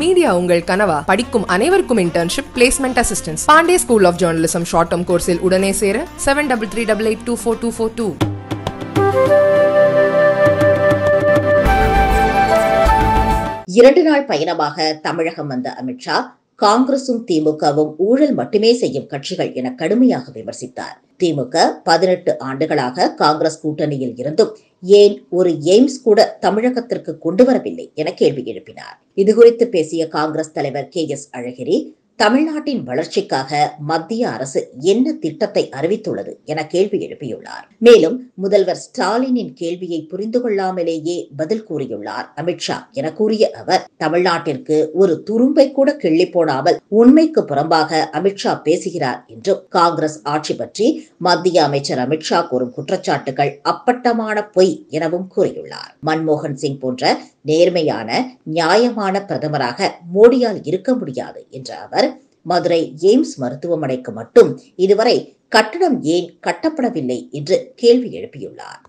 Media உங்கள் கனவா? படிக்கும் அனைவருக்கும் internship placement assistance Pandey school of journalism short term கோர்ஸில் உடனே சேர seven double three double eight two four two four two இரண்டு நாள் பயணமாக தமிழகம் வந்த அமித்ஷா காங்கிரசும் திமுகவும் ஊழல் மட்டுமே செய்யும் கட்சிகள் என கடுமையாக விமர்சித்தார். திமுக பதினெட்டு ஆண்டுகளாக காங்கிரஸ் கூட்டணியில் இருந்தும் ஏன் ஒரு எய்ம்ஸ் கூட தமிழகத்திற்கு கொண்டு வரவில்லை என கேள்வி எழுப்பினார். இதுகுறித்து பேசிய காங்கிரஸ் தலைவர் கே எஸ் அழகிரி தமிழ்நாட்டின் வளர்ச்சிக்காக மத்திய அரசு என்ன திட்டத்தை அறிவித்துள்ளது என கேள்வி எழுப்பியுள்ளார். மேலும் முதல்வர் ஸ்டாலினின் கேள்வியை புரிந்து கொள்ளாமலேயே பதில் கூறியுள்ளார் அமித்ஷா என கூறிய அவர் தமிழ்நாட்டிற்கு ஒரு துரும்பை கூட கிள்ளி போடாமல் உண்மைக்கு புறம்பாக அமித்ஷா பேசுகிறார் என்றும் காங்கிரஸ் ஆட்சி பற்றி மத்திய அமைச்சர் அமித்ஷா கூறும் குற்றச்சாட்டுகள் அப்பட்டமான பொய் எனவும் கூறியுள்ளார். மன்மோகன் சிங் போன்ற நேர்மையான நியாயமான பிரதமராக மோடியால் இருக்க முடியாது என்ற அவர் மதுரை எய்ம்ஸ் மருத்துவமனைக்கு மட்டும் இதுவரை கட்டடம் ஏன் கட்டப்படவில்லை என்று கேள்வி எழுப்பியுள்ளார்.